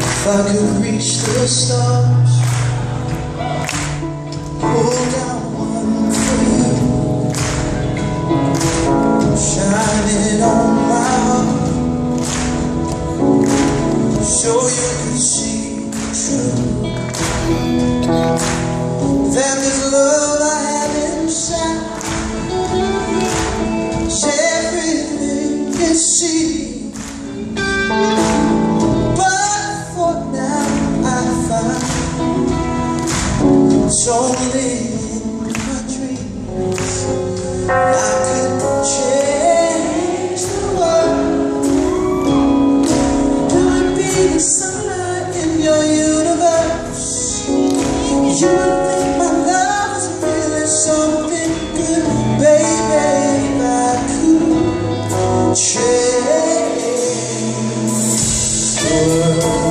If I could reach the stars Pull down one for you Shine it on my heart So you can see the truth. There is love I have inside. Everything can see. I'm in my dreams. I could change the world. I'd be the sunlight in your universe. You would think my love was really something good, baby. I could change the world.